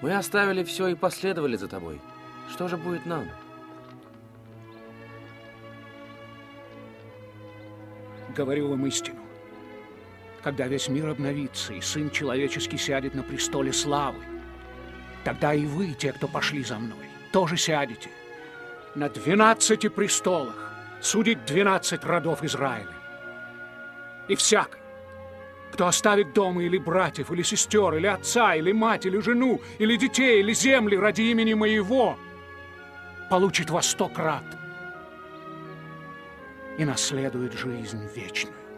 Мы оставили все и последовали за тобой. Что же будет нам? Говорю вам истину. Когда весь мир обновится, и Сын Человеческий сядет на престоле славы, тогда и вы, те, кто пошли за мной, тоже сядете на двенадцати престолах, судить двенадцать родов Израиля. И всяк, кто оставит дома или братьев, или сестер, или отца, или мать, или жену, или детей, или земли ради имени моего, получит во сто крат и наследует жизнь вечную.